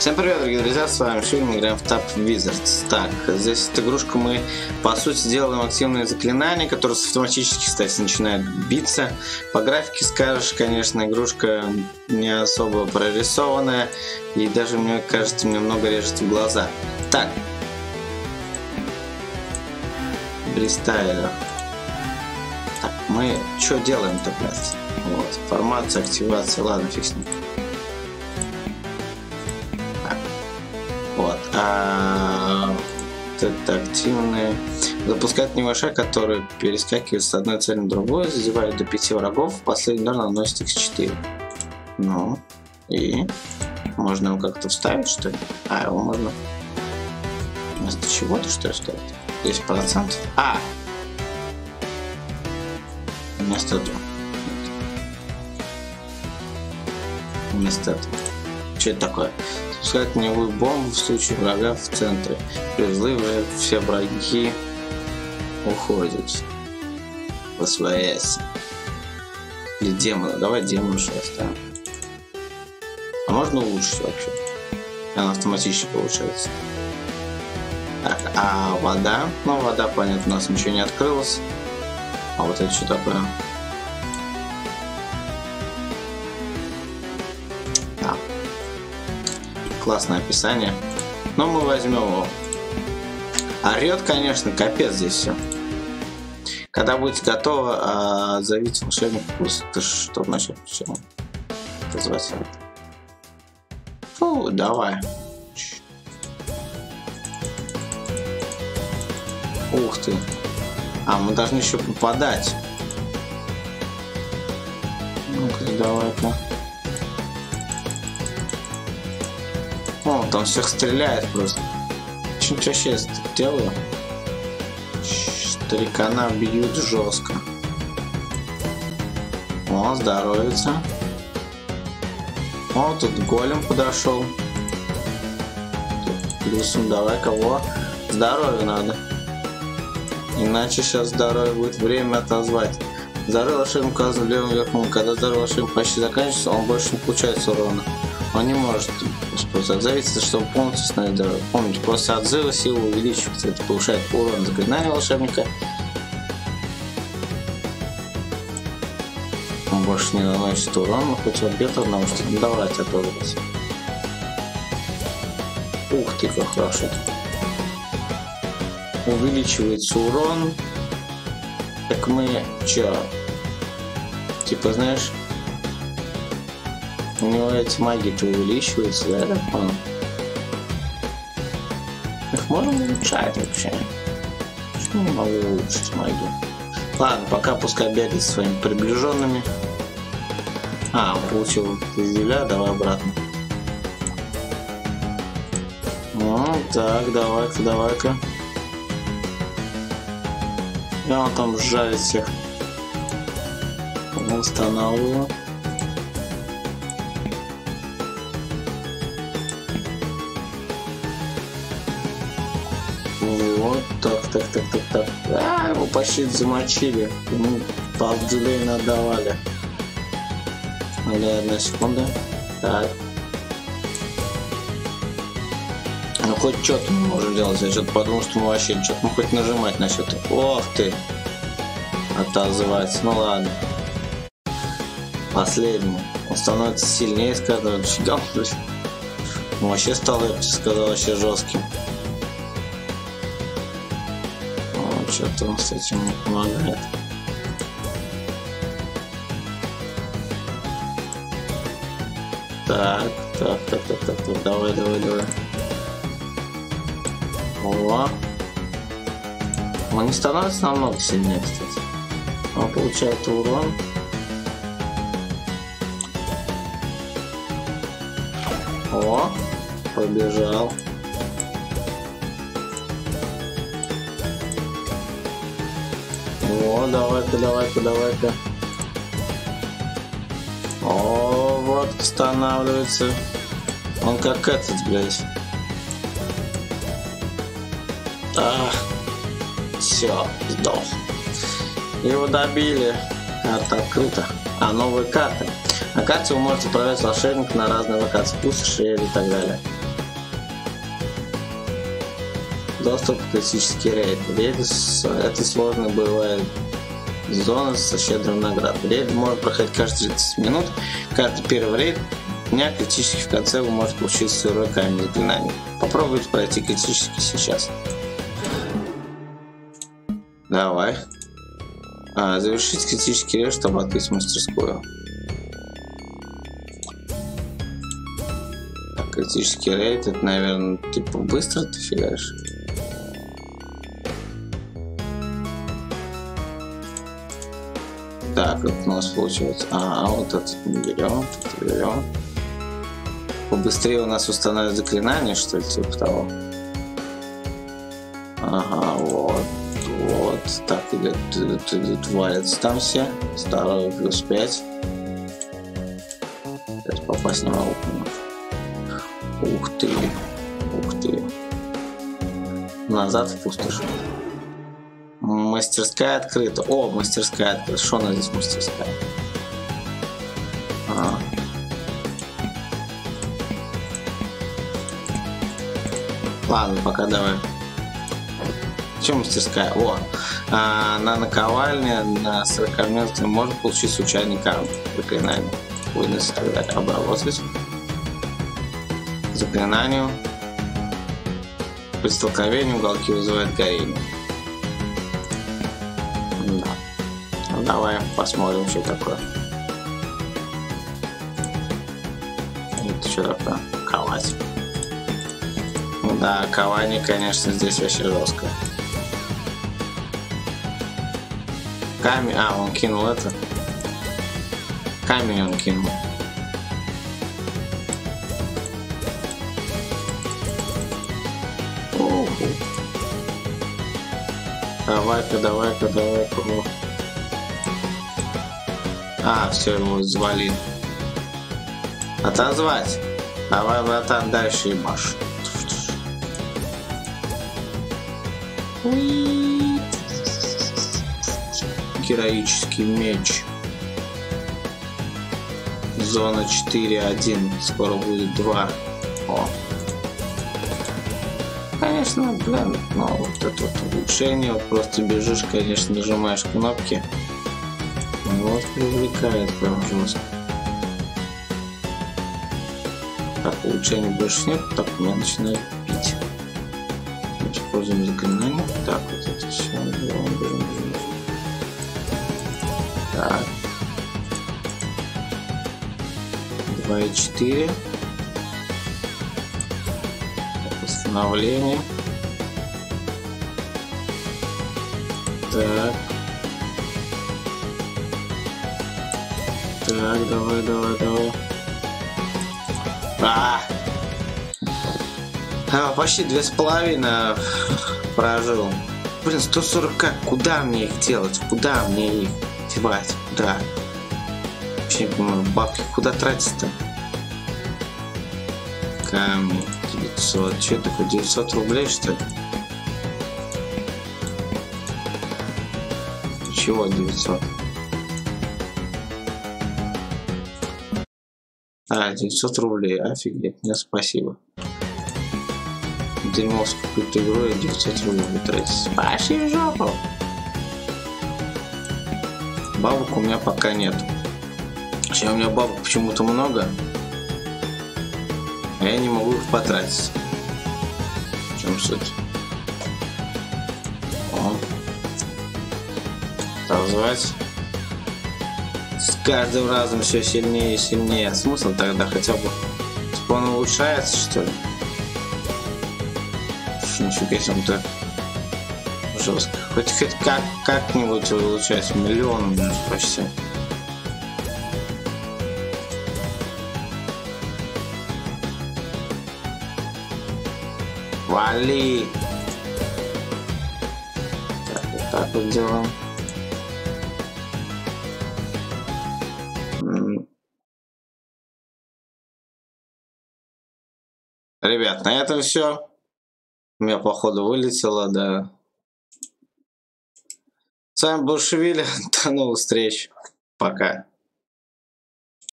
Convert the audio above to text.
Всем привет, дорогие друзья, с вами Швин, мы играем в Tap Wizards. Так, здесь эта игрушка мы, по сути, делаем активные заклинания, которые автоматически, кстати, начинают биться. По графике скажешь, конечно, игрушка не особо прорисованная, и даже, мне кажется, немного режет в глаза. Так. Блистая. Так, мы что делаем-то, блядь? Вот, формация, активация, ладно, фиг с ним. Вот. А это активные. Запускает невыша, который перескакивает с одной цели на другую, задевает до пяти врагов, последний удар наносит x4. Ну, и можно его как-то вставить, что ли? А, его можно вместо чего-то, что ли, ставить? 10%? А! Вместо этого. Вместо этого. Что это такое? Запускать огневую бомбу в случае врага в центре. При взрыве все враги уходят. По своей Или демона. Давай демона что оставим. А можно улучшить вообще? Она автоматически получается. Так, а вода? Ну, вода, понятно, у нас ничего не открылось. А вот это что такое? Классное описание. Но мы возьмем его. Орет, конечно, капец здесь все. Когда будете готовы, а, зовите волшебника. Ты что начал? Почему? Позвать. Фу, давай. Ух ты. А, мы должны еще попадать. Ну-ка, давай-ка. О, там всех стреляет просто. Что сейчас делаю? Старикана бьют жестко. О, здоровится. О, тут голем подошел. Плюсом давай кого? Здоровье надо. Иначе сейчас здоровье будет время отозвать. Здоровье волшебник указан в левом верхнем. Когда здоровье волшебник почти заканчивается, он больше не получает урона. Он не может. Зависит, чтобы полностью здоровым. Помните, после отзыва сила увеличивается. Это повышает урон заклинания волшебника. Он больше не наносит урон, но хоть он бьет одного, чтобы не давать отыгрывать. Ух ты, как хорошо. Увеличивается урон. Так мы чё? Типа, знаешь, у него эти магии-то увеличиваются, да, я так понял? Их можно улучшать вообще. Почему не могу улучшить магию? Ладно, пока пускай бегает своими приближенными. А, он получил земля, давай обратно. Ну, так, давай-ка, давай-ка. Я он там жарит всех. Устанавливаю. Так, так, так, так. А, его почти замочили. Ему полдюлей надавали. Или одна секунда. Так. Ну хоть что-то мы можем делать. Я что-то подумал, что мы вообще что-то, ну хоть нажимать на что-то. Ох ты! Отозвать. Ну ладно. Последний. Он становится сильнее с каждым. Ну вообще стал, я бы сказал, вообще жестким. Что-то он с этим не помогает. Так, так, так, так, так, так, давай, давай, давай. О. Он не становится намного сильнее, кстати. Он получает урон. О, побежал. О, давай-ка, давай-ка, давай-ка. О, вот останавливается. Он как этот, блядь. А, все, сдох. Его добили. Это открыто. А, новые карты. На карте вы можете отправлять волшебника на разные локации, пустоши и так далее. Доступ к критический рейд. Рейды с... это сложная боевая зона со щедрым наград. Рейд может проходить каждые 30 минут. Каждый первый рейд дня критически в конце вы можете получить сырой камень заклинаний. Попробуйте пройти критически сейчас. Давай. А, завершить критический рейд, чтобы открыть мастерскую. Так, критический рейд, это, наверное, типа быстро ты фигаешь? Так, это у нас получается. А, вот этот мы берем, это берем. Побыстрее у нас устанавливать заклинание, что ли, типа того. Ага, вот. Вот. Так, идет, идет, идет, валится там все. Старый плюс 5. Сейчас попасть не могу. Ух ты. Ух ты. Назад в пустошь. Мастерская открыта. О, мастерская открыта. Что она здесь мастерская? А. Ладно, пока давай. Чем мастерская? О, а, на наковальне на 40 метров можно получить случайный камень. Заклинание. Вынес далее. Обработать. Заклинанию. При столкновении уголки вызывают горение. Давай посмотрим, что такое. Это что такое? Ковать. Да, кование, конечно, здесь вообще жестко. Камень... А, он кинул это. Камень он кинул. Давай-ка, давай-ка, давай-ка. А, все, его звали. Отозвать. Давай, братан, дальше ебашь. Героический меч. Зона 4.1. Скоро будет 2. О. Конечно, блин, но вот это вот улучшение. Вот просто бежишь, конечно, нажимаешь кнопки. Вот привлекает прям жестко. Так, улучшений больше нет, так меня начинает пить. Используем заклинание. Так, вот это все. Берем, берем, берем. Так. 2 и 4. Восстановление. Так. Так, давай, давай, давай. А! а почти две с половиной прожил. Блин, 140 как? Куда мне их делать? Куда мне их девать? Куда? Вообще бабки куда тратить-то? Камни 900. Что такое? 900 рублей, что ли? Чего 900? А, 900 рублей, офигеть, нет, спасибо. Дерьмо с какой-то игрой 900 рублей тратить. В жопу! Бабок у меня пока нет. Сейчас у меня бабок почему-то много, а я не могу их потратить. В чем суть? О. Отозвать с каждым разом все сильнее и сильнее. Смысл тогда хотя бы? Типа он улучшается, что ли? Нифига себе он так жестко. Хоть хоть как как-нибудь улучшать миллион почти. Вали! Так, вот так вот делаем. Ребят, на этом все. У меня, походу, вылетело, да. С вами был Шевили. До новых встреч. Пока.